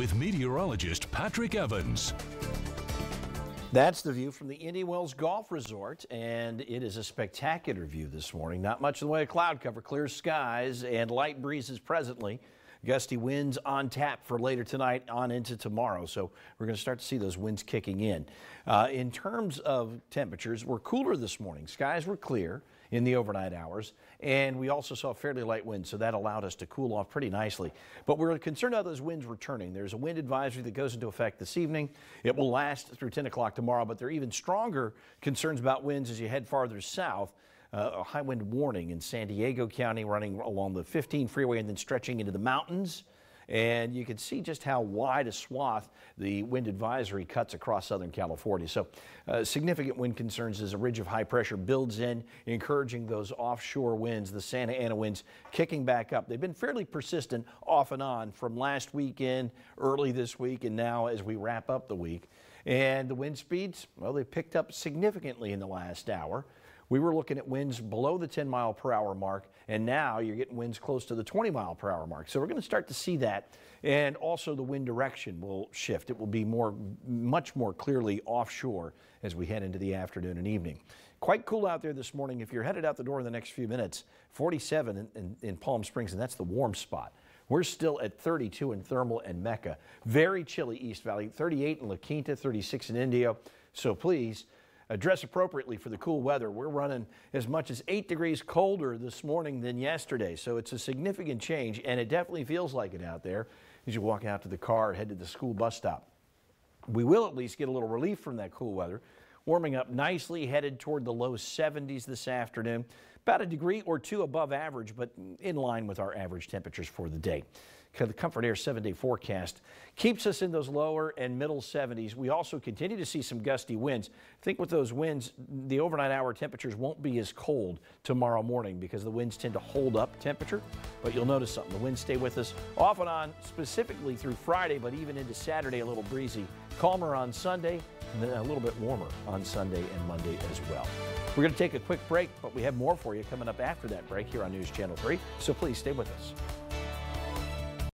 with meteorologist Patrick Evans. That's the view from the Indian Wells Golf Resort, and it is a spectacular view this morning. Not much in the way of cloud cover, clear skies, and light breezes presently. Gusty winds on tap for later tonight on into tomorrow. So we're going to start to see those winds kicking in. Uh, in terms of temperatures, we're cooler this morning. Skies were clear in the overnight hours, and we also saw fairly light winds, so that allowed us to cool off pretty nicely. But we're concerned about those winds returning. There's a wind advisory that goes into effect this evening. It will last through 10 o'clock tomorrow, but there are even stronger concerns about winds as you head farther south uh, a high wind warning in San Diego County running along the 15 freeway and then stretching into the mountains. And you can see just how wide a swath the wind advisory cuts across Southern California. So uh, significant wind concerns as a ridge of high pressure builds in, encouraging those offshore winds, the Santa Ana winds kicking back up. They've been fairly persistent off and on from last weekend, early this week, and now as we wrap up the week. And the wind speeds, well, they picked up significantly in the last hour. We were looking at winds below the 10 mile per hour mark, and now you're getting winds close to the 20 mile per hour mark. So we're going to start to see that. And also the wind direction will shift. It will be more, much more clearly offshore as we head into the afternoon and evening. Quite cool out there this morning. If you're headed out the door in the next few minutes, 47 in, in, in Palm Springs, and that's the warm spot. We're still at 32 in Thermal and Mecca. Very chilly East Valley, 38 in La Quinta, 36 in Indio. So please, uh, dress appropriately for the cool weather. We're running as much as 8 degrees colder this morning than yesterday, so it's a significant change, and it definitely feels like it out there as you walk out to the car head to the school bus stop. We will at least get a little relief from that cool weather. Warming up nicely, headed toward the low 70s this afternoon. About a degree or two above average, but in line with our average temperatures for the day the Comfort Air seven day forecast keeps us in those lower and middle 70s. We also continue to see some gusty winds. I think with those winds, the overnight hour temperatures won't be as cold tomorrow morning because the winds tend to hold up temperature. But you'll notice something. The winds stay with us off and on, specifically through Friday, but even into Saturday, a little breezy. Calmer on Sunday, and then a little bit warmer on Sunday and Monday as well. We're going to take a quick break, but we have more for you coming up after that break here on News Channel 3, so please stay with us.